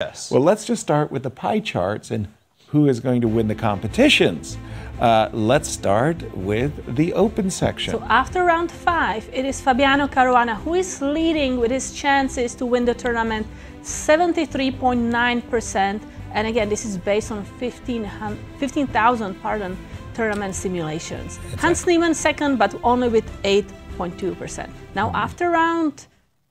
Yes. Well, let's just start with the pie charts and who is going to win the competitions. Uh, let's start with the open section. So after round five, it is Fabiano Caruana who is leading with his chances to win the tournament 73.9%. And again, this is based on 15,000 15, pardon, tournament simulations. Exactly. Hans Niemann second, but only with 8.2%. Now after round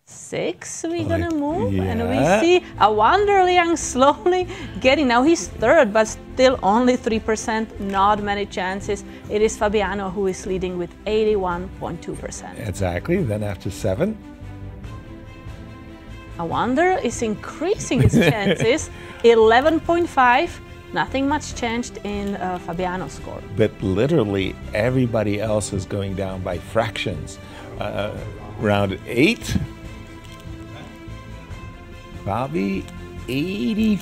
six we're like, gonna move? Yeah. and we see Awonder Liang slowly getting now he's third but still only 3% not many chances. It is Fabiano who is leading with 81.2% exactly then after seven. Awonder is increasing his chances 11.5 nothing much changed in uh, Fabiano's score. But literally everybody else is going down by fractions. Uh, round eight Bobby, 80,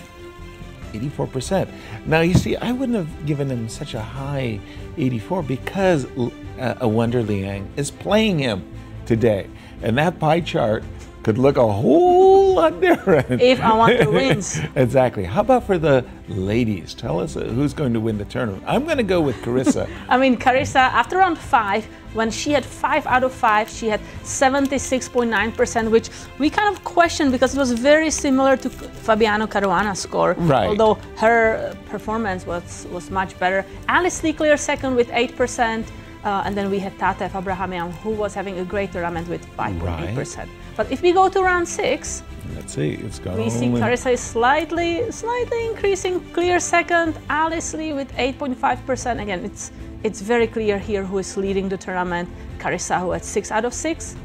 84%. Now, you see, I wouldn't have given him such a high 84 because uh, Awonder Liang is playing him today. And that pie chart could look a whole lot different. If I want to win. exactly. How about for the ladies? Tell us uh, who's going to win the tournament. I'm going to go with Carissa. I mean, Carissa, after round five, when she had five out of five, she had 76.9%, which we kind of questioned because it was very similar to Fabiano Caruana's score. Right. Although her performance was, was much better. Alice Lee clear second with 8%. Uh, and then we had Tatev Abrahamyan, who was having a great tournament with 5.8%. Right. But if we go to round six, let's see, it's got we see Carissa is slightly, slightly increasing. Clear second, Alice Lee with 8.5%. Again, it's it's very clear here who is leading the tournament. Carissa who had six out of six.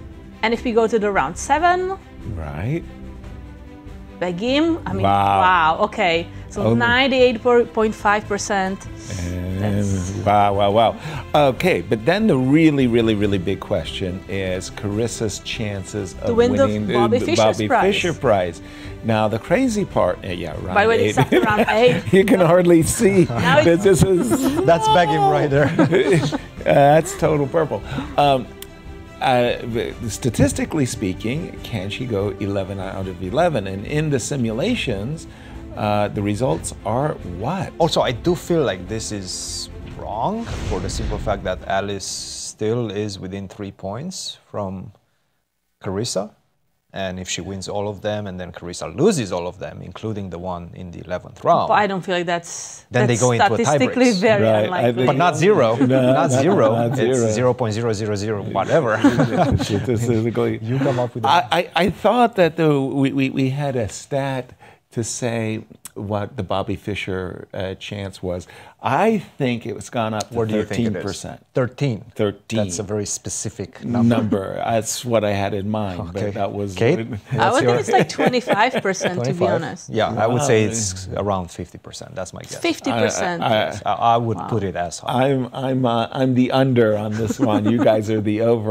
And if we go to the round seven, right, Begim, I mean, wow, wow okay. So 98.5%. Wow, wow, wow. Okay, but then the really, really, really big question is Carissa's chances of win winning the Bobby, the Bobby prize. Fischer prize. Now the crazy part, uh, yeah, round By the way, eight. round eight. you can hardly see. now this is that's Begim right there. uh, that's total purple. Um, uh, statistically speaking, can she go 11 out of 11? And in the simulations, uh, the results are what? Also, I do feel like this is wrong for the simple fact that Alice still is within three points from Carissa. And if she wins all of them and then Carissa loses all of them, including the one in the 11th round. But I don't feel like that's, then that's they go into a statistically very right. unlikely. But not zero. no, not, zero. Not it's 0. 0.000 whatever. you come up with I, I, I, thought that the, we, we, we had a stat to say what the Bobby Fischer uh, chance was. I think it was gone up to Where do 13%. You think it is? 13. 13. That's a very specific number. number. That's what I had in mind. Okay. But that was. Kate? I would think it's like 25%, to be honest. Yeah, wow. I would say it's around 50%. That's my guess. 50%. I, I, I would wow. put it as high. I'm, I'm, uh, I'm the under on this one. you guys are the over.